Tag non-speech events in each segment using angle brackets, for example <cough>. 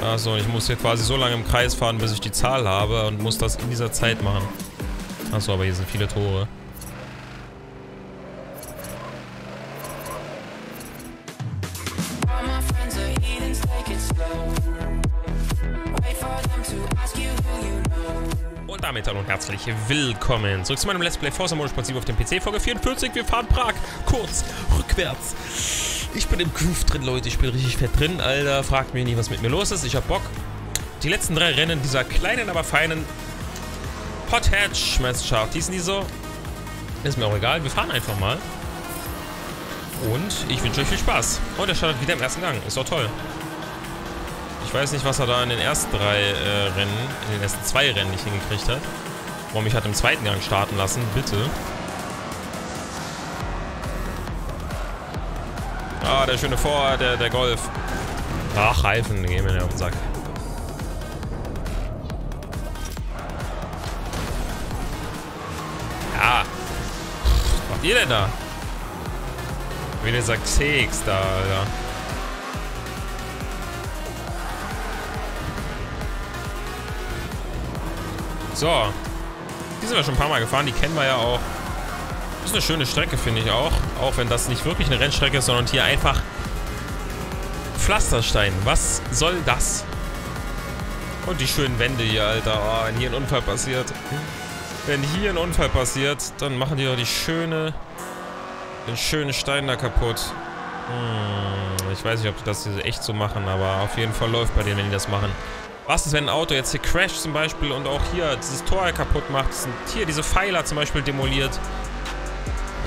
Achso, ich muss hier quasi so lange im Kreis fahren, bis ich die Zahl habe und muss das in dieser Zeit machen. Achso, aber hier sind viele Tore. Und damit hallo und herzlich willkommen zurück zu meinem Let's Play Forza Motorsport 7 auf dem PC, Folge 44. Wir fahren Prag, kurz, rückwärts. Ich bin im Groove drin, Leute. Ich bin richtig fett drin, Alter. Fragt mich nicht, was mit mir los ist. Ich hab Bock. Die letzten drei Rennen dieser kleinen, aber feinen Pothead Meisterschaft. Hießen die so? Ist mir auch egal. Wir fahren einfach mal. Und ich wünsche euch viel Spaß. Und er startet wieder im ersten Gang. Ist doch toll. Ich weiß nicht, was er da in den ersten drei äh, Rennen, in den ersten zwei Rennen nicht hingekriegt hat. Warum mich hat im zweiten Gang starten lassen. Bitte. Ah, der schöne Vor, der, der Golf. Ach, Reifen, gehen mir auf den Sack. Ja. Was macht ihr denn da? Wie der sagt Sex da, Alter. So. Die sind wir schon ein paar Mal gefahren, die kennen wir ja auch. Das ist eine schöne Strecke, finde ich auch. Auch wenn das nicht wirklich eine Rennstrecke ist, sondern hier einfach Pflasterstein. Was soll das? Und die schönen Wände hier, Alter. Oh, wenn hier ein Unfall passiert. Wenn hier ein Unfall passiert, dann machen die doch die schöne, den schönen Stein da kaputt. Hm, ich weiß nicht, ob die das echt so machen, aber auf jeden Fall läuft bei denen, wenn die das machen. Was ist, wenn ein Auto jetzt hier crasht zum Beispiel und auch hier dieses Tor kaputt macht? Hier diese Pfeiler zum Beispiel demoliert.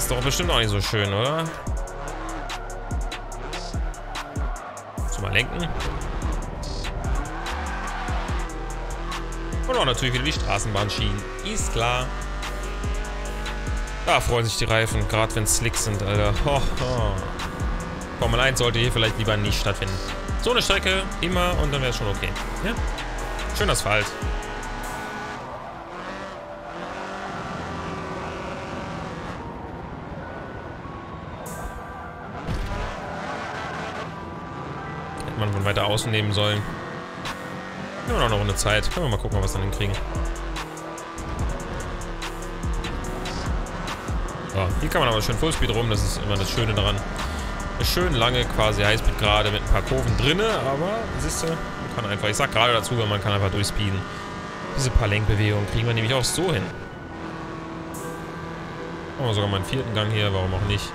Ist doch bestimmt auch nicht so schön, oder? So mal lenken. Und auch natürlich wieder die Straßenbahnschienen. Ist klar. Da freuen sich die Reifen, gerade wenn es slick sind, Alter. <laughs> Ho, ho. Formel 1 sollte hier vielleicht lieber nicht stattfinden. So eine Strecke, immer und dann wäre es schon okay. Ja? Schön Asphalt. Man von weiter außen nehmen sollen. Wir haben noch eine Runde Zeit. Können wir mal gucken, was wir dann hinkriegen. So, hier kann man aber schön Fullspeed rum. Das ist immer das Schöne daran. Eine schön lange quasi Highspeed gerade mit ein paar Kurven drinne, aber siehst du, man kann einfach, ich sag gerade dazu, man kann einfach durchspeeden. Diese paar Lenkbewegungen kriegen wir nämlich auch so hin. Machen wir sogar mal einen vierten Gang hier, warum auch nicht.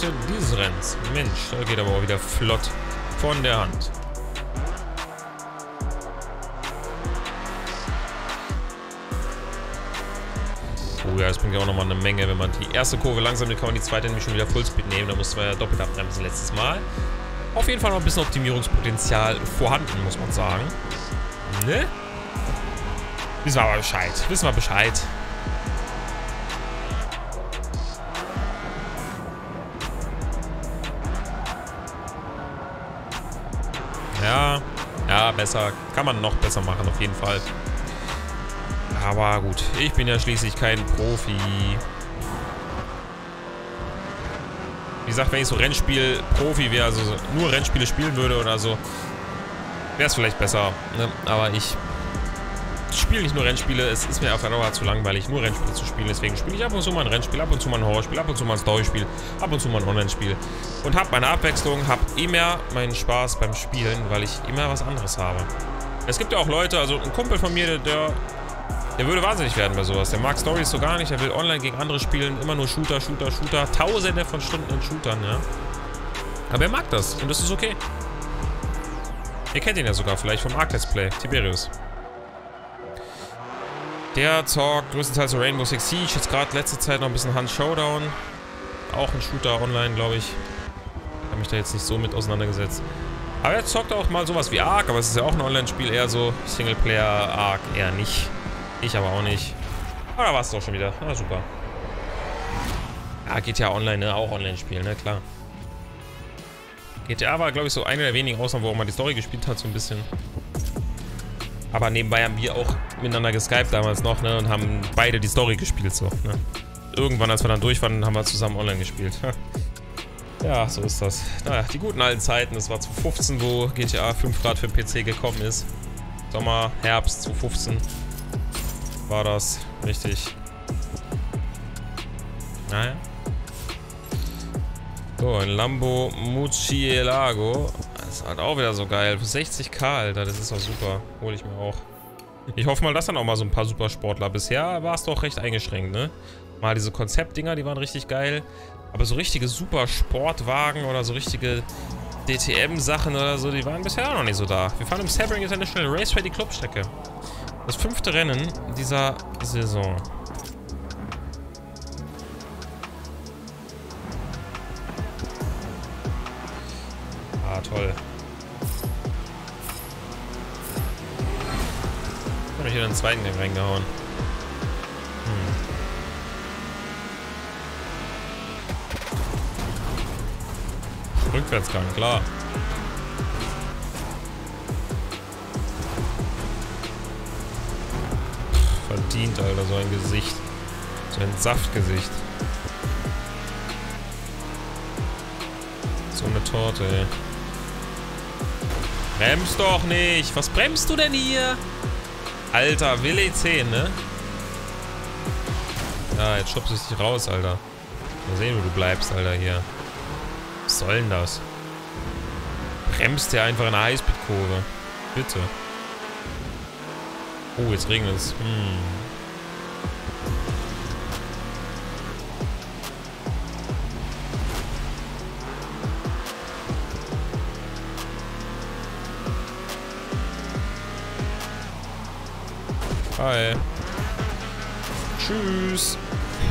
Hälfte dieses Rennens. Mensch, da geht aber auch wieder flott von der Hand. Oh ja, das bringt ja auch nochmal eine Menge, wenn man die erste Kurve langsam nimmt, kann man die zweite nämlich schon wieder Fullspeed nehmen. Da mussten wir ja doppelt abbremsen letztes Mal. Auf jeden Fall noch ein bisschen Optimierungspotenzial vorhanden, muss man sagen. Ne? Wissen wir aber Bescheid. Wissen wir Bescheid. Besser. Kann man noch besser machen, auf jeden Fall. Aber gut, ich bin ja schließlich kein Profi. Wie gesagt, wenn ich so Rennspiel-Profi wäre, also nur Rennspiele spielen würde oder so, wäre es vielleicht besser. Ne? Aber ich spiele nicht nur Rennspiele. Es ist mir auf der Dauer zu langweilig, nur Rennspiele zu spielen. Deswegen spiele ich ab und zu mal ein Rennspiel, ab und zu mal ein Horrorspiel, ab und zu mal ein Storyspiel, ab und zu mal ein Online-Spiel. Und habe meine Abwechslung, habe immer meinen Spaß beim Spielen, weil ich immer was anderes habe. Es gibt ja auch Leute, also ein Kumpel von mir, der, der würde wahnsinnig werden bei sowas. Der mag Stories so gar nicht, er will online gegen andere spielen, immer nur Shooter, Shooter, Shooter. Tausende von Stunden in Shootern, ja. Aber er mag das und das ist okay. Ihr kennt ihn ja sogar vielleicht vom Arc Let's Play, Tiberius. Der zockt größtenteils Rainbow Six Siege, jetzt gerade letzte Zeit noch ein bisschen Hunt Showdown. Auch ein Shooter online, glaube ich. Habe mich da jetzt nicht so mit auseinandergesetzt. Aber er zockt auch mal sowas wie Ark, aber es ist ja auch ein Online-Spiel, eher so Singleplayer, Ark eher nicht. Ich aber auch nicht. Aber da war es doch schon wieder. Na super. Ja, GTA Online, ne? Auch Online-Spiel, ne? Klar. GTA war, glaube ich, so eine der wenigen Ausnahmen, wo man die Story gespielt hat, so ein bisschen. Aber nebenbei haben wir auch miteinander geskypt damals noch, ne? Und haben beide die Story gespielt, so, ne? Irgendwann, als wir dann durch waren, haben wir zusammen online gespielt. ja, so ist das. Naja, die guten alten Zeiten. Das war 2015, wo GTA 5 Grad für den PC gekommen ist. Sommer, Herbst 2015 war das. Richtig. Naja. So, ein Lambo Mucielago. Das ist halt auch wieder so geil. Für 60k, Alter. Das ist doch super. Hole ich mir auch. Ich hoffe mal, dass dann auch mal so ein paar Supersportler. Bisher war es doch recht eingeschränkt, ne? Mal diese Konzeptdinger, die waren richtig geil. Aber so richtige Supersportwagen oder so richtige DTM-Sachen oder so, die waren bisher auch noch nicht so da. Wir fahren im Sebring International Raceway die Clubstrecke. Das fünfte Rennen dieser Saison. Wieder den zweiten Gang reingehauen. Hm. Rückwärtsgang, klar. Verdient, Alter, so ein Gesicht. So ein Saftgesicht. So eine Torte, ey. Bremst doch nicht. Was bremst du denn hier? Alter, Willi 10, ne? Ja, jetzt schubst du dich raus, Alter. Mal sehen, wo du bleibst, Alter, hier. Was soll denn das? Bremst der einfach in der Highspeed-Kurve. Bitte. Oh, jetzt regnet es. Hm. Hi. Tschüss.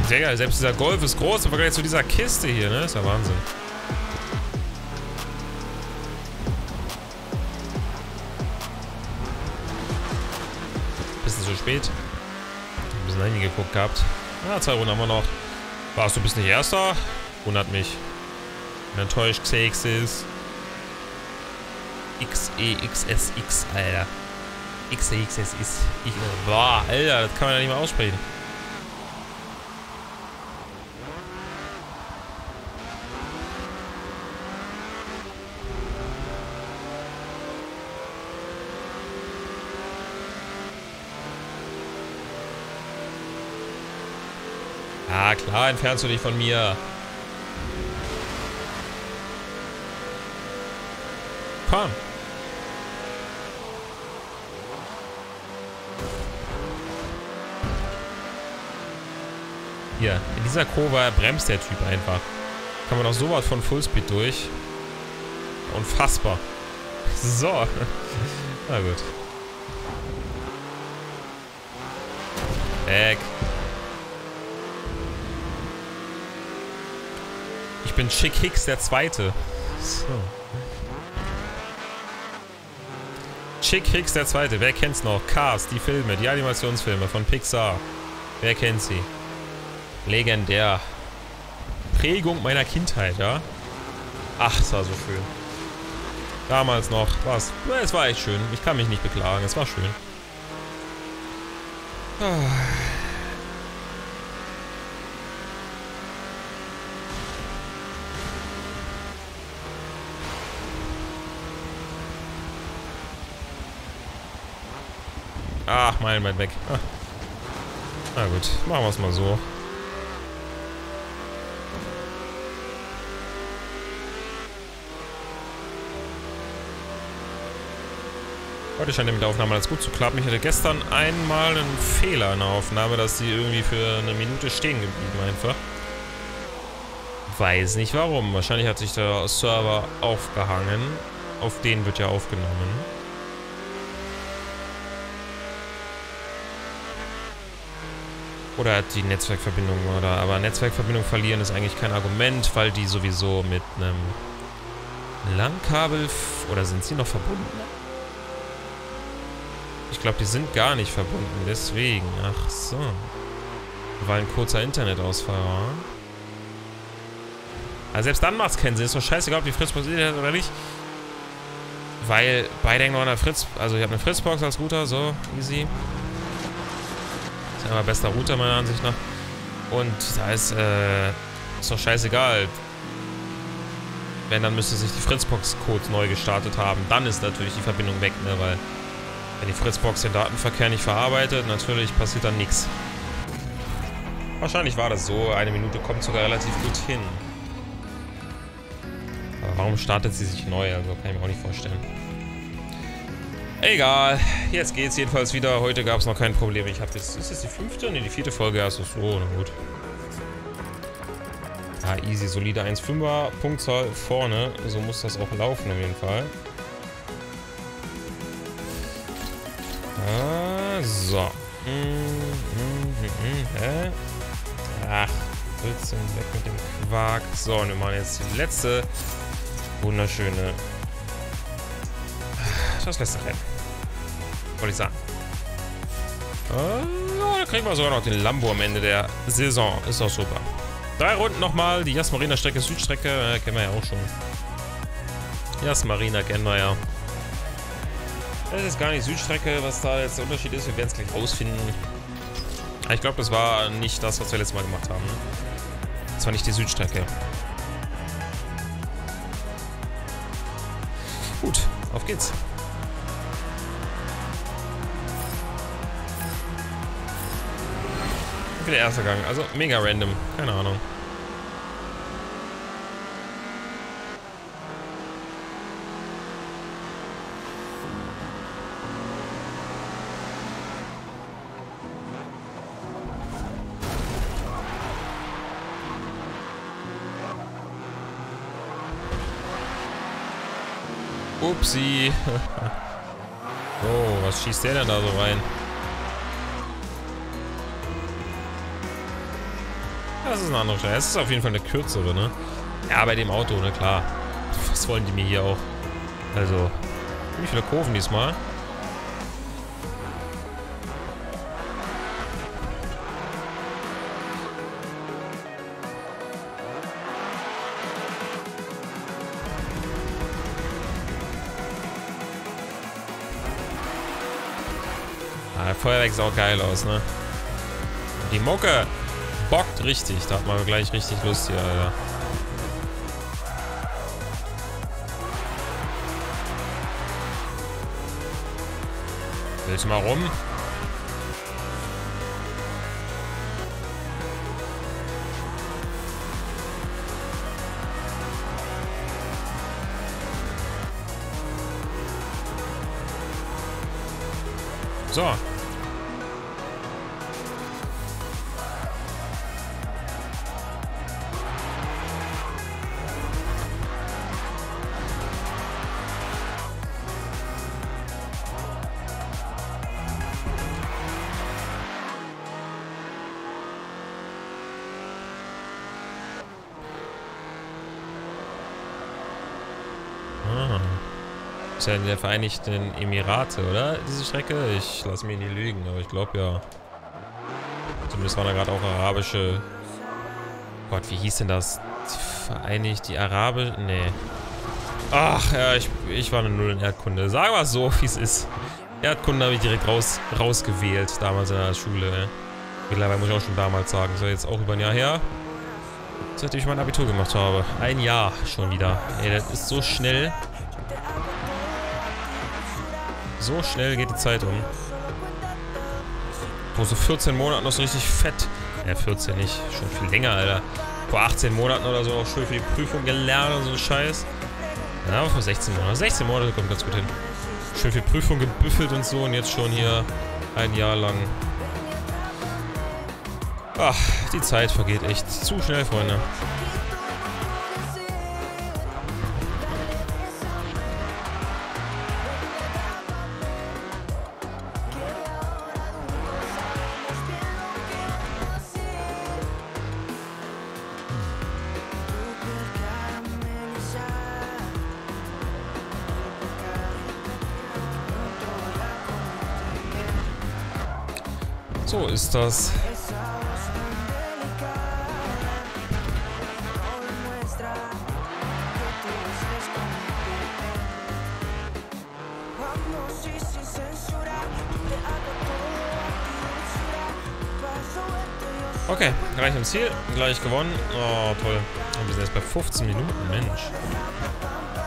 Sehr geil. Selbst dieser Golf ist groß im Vergleich zu dieser Kiste hier, ne? Ist ja Wahnsinn. Bisschen zu spät. Ein bisschen reingeguckt gehabt. Ja, zwei Runden haben wir noch. Warst du bist nicht Erster? Wundert mich. Enttäuscht, XXS. XEXSX, Alter. XXS ist. Ich, boah, Alter, das kann man ja nicht mal aussprechen. Ja, klar, entfernst du dich von mir. Komm. Hier, in dieser Kurve bremst der Typ einfach. Kann man auch sowas von Fullspeed durch. Unfassbar. <laughs> So. Na gut. Weg. Ich bin Chick Hicks der Zweite. So. Chick Hicks der Zweite. Wer kennt's noch? Cars, die Filme, die Animationsfilme von Pixar. Wer kennt sie? Legendär. Prägung meiner Kindheit, ja? Ach, es war so schön. Damals noch. Was? Es war echt schön. Ich kann mich nicht beklagen. Es war schön. Ach, meilenweit weg. Ah. Na gut, machen wir es mal so. Heute scheint mit der Aufnahme alles gut zu klappen. Ich hatte gestern einmal einen Fehler in der Aufnahme, dass sie irgendwie für eine Minute stehen geblieben einfach. Weiß nicht warum. Wahrscheinlich hat sich der Server aufgehangen. Auf den wird ja aufgenommen. Oder hat die Netzwerkverbindung oder aber Netzwerkverbindung verlieren ist eigentlich kein Argument, weil die sowieso mit einem Langkabel oder sind sie noch verbunden? Ich glaube, die sind gar nicht verbunden. Deswegen. Ach so. Weil ein kurzer Internetausfall war. Also selbst dann macht es keinen Sinn. Ist doch scheißegal, ob die Fritz passiert hat oder nicht. Weil beide hängen noch an der Fritz... Also ich habe eine Fritzbox als Router, so, easy. Ist ja immer bester Router meiner Ansicht nach. Und da ist, äh, ist doch scheißegal. Wenn, dann müsste sich die Fritzbox-Code neu gestartet haben. Dann ist natürlich die Verbindung weg, ne, weil wenn die Fritzbox den Datenverkehr nicht verarbeitet, natürlich passiert dann nichts. Wahrscheinlich war das so. Eine Minute kommt sogar relativ gut hin. Aber warum startet sie sich neu? Also kann ich mir auch nicht vorstellen. Egal. Jetzt geht's jedenfalls wieder. Heute gab es noch kein Problem. Ich habe jetzt... Ist das die fünfte? Ne, die vierte Folge. Achso, so. Na gut. Ah, easy. Solide 1,5er Punktzahl vorne. So muss das auch laufen auf jeden Fall. Ah, so. Ach, Blödsinn, weg mit dem Quark. So, und wir machen jetzt die letzte wunderschöne... Das letzte Rennen. Wollte ich sagen. Oh, da kriegen wir sogar noch den Lambo am Ende der Saison. Ist doch super. Drei Runden nochmal. Die Jasmarina-Strecke, Südstrecke. Äh, kennen wir ja auch schon. Jasmarina kennen wir ja. Das ist gar nicht Südstrecke, was da jetzt der Unterschied ist. Wir werden es gleich rausfinden. Ich glaube, das war nicht das, was wir letztes Mal gemacht haben. Ne? Das war nicht die Südstrecke. Gut, auf geht's. Wie der erste Gang. Also mega random. Keine Ahnung. Upsi. oh, was schießt der denn da so rein? Das ist eine andere Stelle. Es ist auf jeden Fall eine kürzere, ne? Ja, bei dem Auto, ne, klar. Was wollen die mir hier auch? Also, wie viele Kurven diesmal? Feuerwerk sah auch geil aus, ne? Die Mucke bockt richtig. Da hat man gleich richtig Lust hier, Alter. Willst du mal rum? Ist ja in der Vereinigten Emirate, oder? Diese Strecke? Ich lasse mich nie lügen, aber ich glaube ja. Zumindest waren da gerade auch arabische... Gott, wie hieß denn das? Vereinigt... Die Arabe... Nee. Ach, ja, ich, ich war eine Null in Erdkunde. Sagen wir es so, wie es ist. Erdkunde habe ich direkt raus, rausgewählt, damals in der Schule. Mittlerweile muss ich auch schon damals sagen. So, jetzt auch über ein Jahr her. Seitdem ich mein Abitur gemacht habe. Ein Jahr schon wieder. Ey, das ist so schnell. So schnell geht die Zeit um. Vor so 14 Monaten noch so richtig fett. Ja, 14 nicht. Schon viel länger, Alter. Vor 18 Monaten oder so auch schön für die Prüfung gelernt und so Scheiß. Ja, aber vor 16 Monaten. 16 Monate kommt ganz gut hin. Schön viel Prüfung gebüffelt und so und jetzt schon hier ein Jahr lang. Ach, die Zeit vergeht echt zu schnell, Freunde. Ist das. Okay, gleich im Ziel, gleich gewonnen. Oh, toll. wir sind jetzt bei 15 Minuten, Mensch.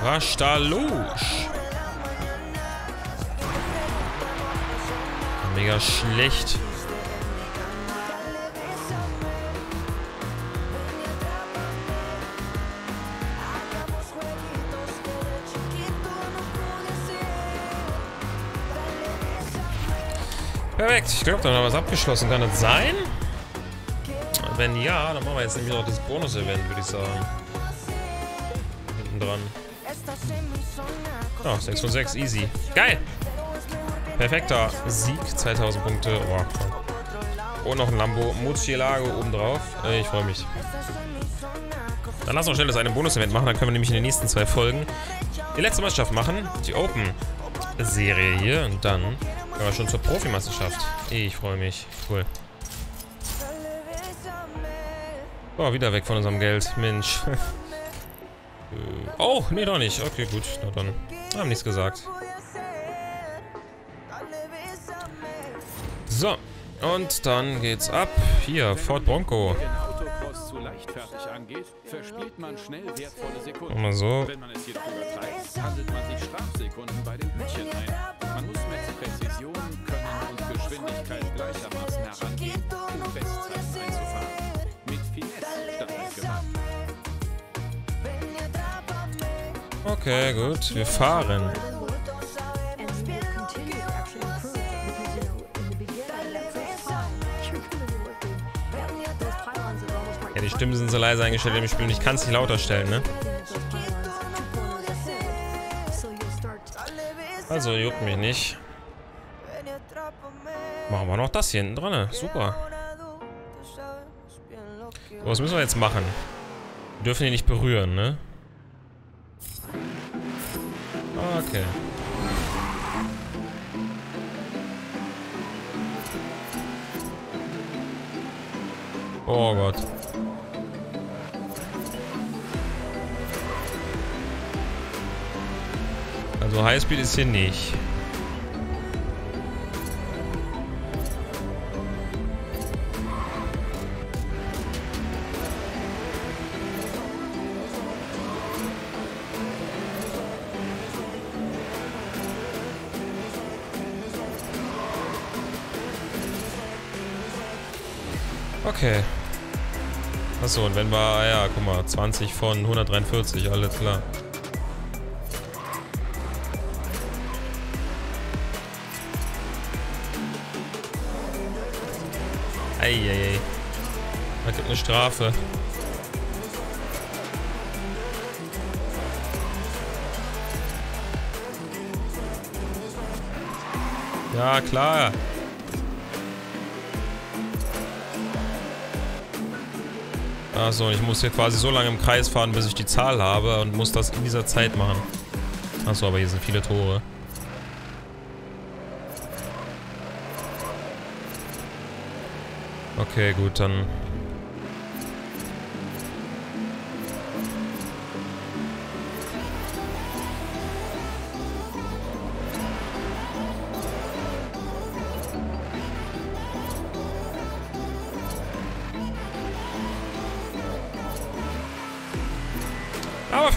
Was da los? Mega schlecht. Perfekt. Ich glaube, dann haben wir es abgeschlossen. Kann das sein? Wenn ja, dann machen wir jetzt nämlich noch das Bonus-Event, würde ich sagen. Hinten dran. Ja, 6 von 6, easy. Geil! Perfekter Sieg, 2000 Punkte. Oh, Und noch ein Lambo Murcielago obendrauf. Äh, ich freue mich. Dann lass uns schnell das eine Bonus-Event machen, dann können wir nämlich in den nächsten zwei Folgen die letzte Meisterschaft machen. Die Open-Serie hier. Und dann wir schon zur Profimeisterschaft. Ich freue mich. Cool. Oh, wieder weg von unserem Geld. Mensch. <laughs> oh, nee, doch nicht. Okay, gut. Na dann. Haben nichts gesagt. So. Und dann geht's ab. Hier, Ford Bronco. Mal so. Wenn man es Okay, gut. Wir fahren. die Stimmen sind so leise eingestellt im Spiel und ich kann es nicht lauter stellen, ne? Also, juckt mich nicht. Machen wir noch das hier hinten dran. Super. So, was müssen wir jetzt machen? Wir dürfen ihn nicht berühren, ne? Okay. Oh Gott. Also Highspeed ist hier nicht. Okay. Achso, und wenn wir, ja, guck mal, 20 von 143, alles klar. Eieiei. Da gibt eine Strafe. Ja, klar. Achso, ich muss hier quasi so lange im Kreis fahren, bis ich die Zahl habe und muss das in dieser Zeit machen. Achso, aber hier sind viele Tore. Okay, gut, dann...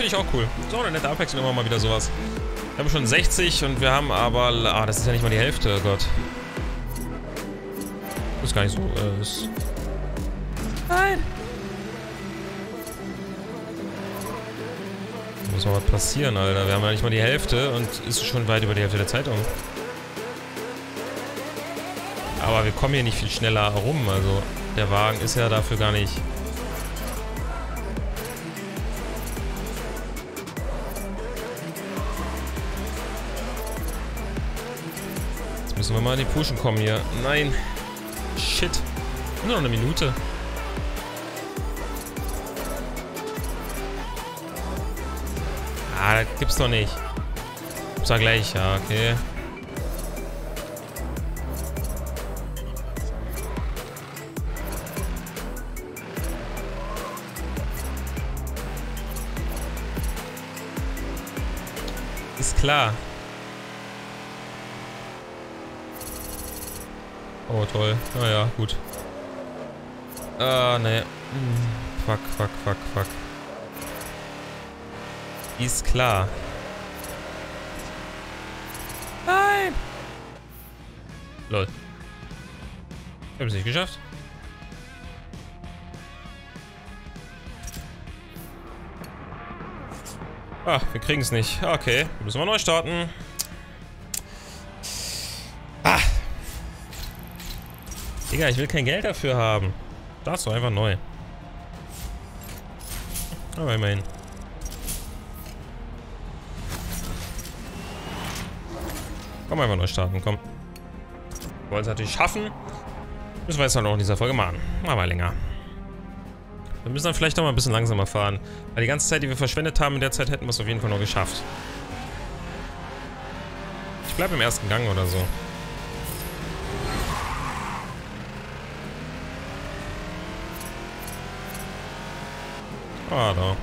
finde ich auch cool. So eine nette Abwechslung immer mal wieder sowas. Wir haben schon 60 und wir haben aber... Ah, das ist ja nicht mal die Hälfte, oh Gott. Ist gar nicht so. Äh, ist Nein! Muss mal was passieren, Alter. Wir haben ja nicht mal die Hälfte und ist schon weit über die Hälfte der Zeitung. Aber wir kommen hier nicht viel schneller rum. Also der Wagen ist ja dafür gar nicht... müssen wir mal in die Puschen kommen hier. Nein. Shit. Nur noch eine Minute. Ah, das gibt's doch nicht. Gibt's ja gleich, ja, okay. Ist klar. Oh, toll. Naja, gut. Ah, ne. Fuck, fuck, fuck, fuck. Ist klar. Nein! Lol. Ich habe es nicht geschafft. Ah, wir kriegen es nicht. Okay, müssen wir neu starten. Digga, ich will kein Geld dafür haben. Darfst du einfach neu. Aber immerhin. Komm, einfach neu starten, komm. Wollen es natürlich schaffen. Müssen wir jetzt dann auch in dieser Folge machen. Wir länger. Wir müssen dann vielleicht auch mal ein bisschen langsamer fahren. Weil die ganze Zeit, die wir verschwendet haben, in der Zeit hätten wir es auf jeden Fall noch geschafft. Ich bleibe im ersten Gang oder so. Ah, da.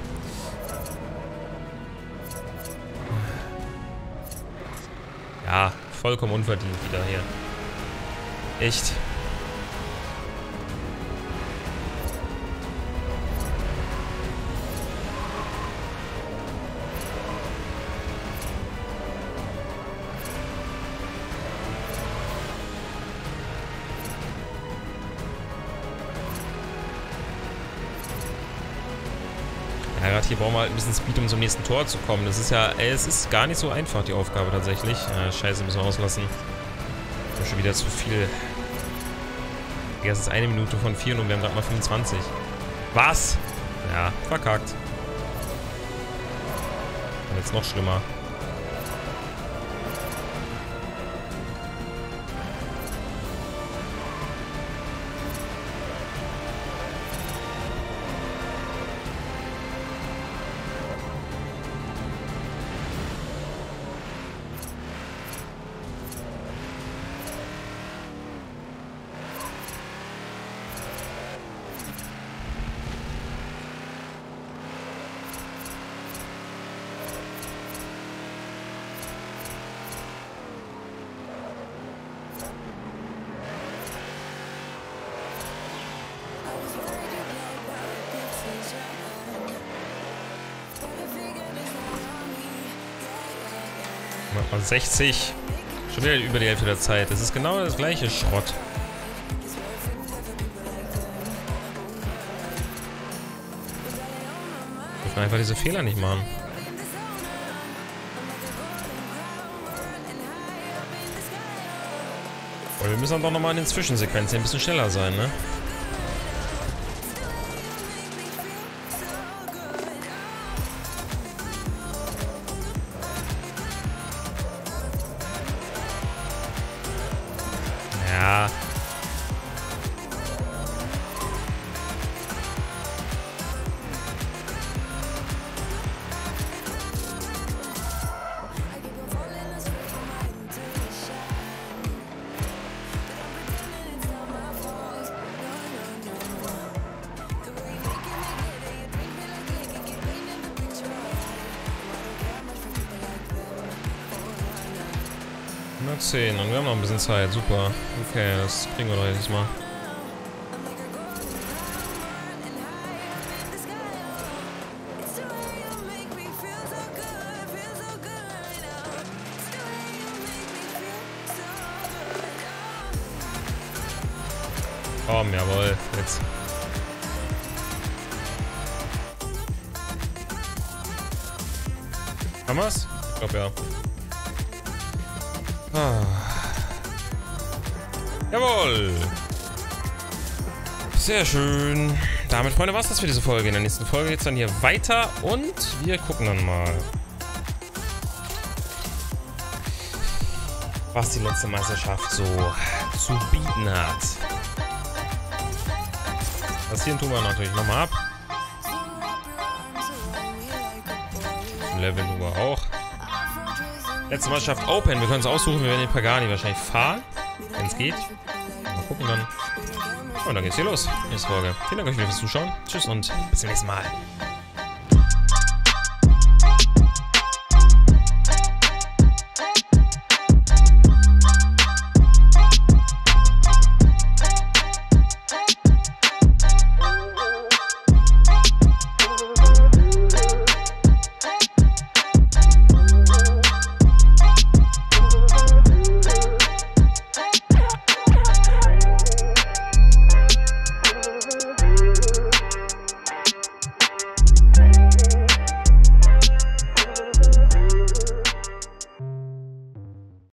Ja, vollkommen unverdient wieder hier. Echt. Gerade hier brauchen wir halt ein bisschen Speed, um zum nächsten Tor zu kommen. Das ist ja, ey, es ist gar nicht so einfach, die Aufgabe tatsächlich. Ja, scheiße, müssen wir auslassen. Das ist schon wieder zu viel. Das ist eine Minute von vier und wir haben gerade mal 25. Was? Ja, verkackt. Und jetzt noch schlimmer. Mal 60. Schon wieder über die Hälfte der Zeit. Das ist genau das gleiche Schrott. Dürfen einfach diese Fehler nicht machen. Aber wir müssen dann doch nochmal in den Zwischensequenzen ein bisschen schneller sein, ne? 10 und wir haben noch ein bisschen Zeit. Super. Okay, das kriegen wir doch jetzt mal. Komm, jawohl, jetzt. Kann man's? Ich glaube ja. Ah. Jawohl. Sehr schön. Damit, Freunde, war's das für diese Folge. In der nächsten Folge geht's dann hier weiter und wir gucken dann mal, was die letzte Meisterschaft so zu bieten hat. Das hier tun wir natürlich nochmal ab. Level wir auch. Letzte Mannschaft Open. Wir können es aussuchen. Wir werden den Pagani wahrscheinlich fahren. Wenn es geht. Mal gucken dann. Und dann geht's hier los. Nächste Folge. Vielen Dank euch fürs Zuschauen. Tschüss und bis zum nächsten Mal.